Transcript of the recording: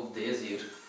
of Desir.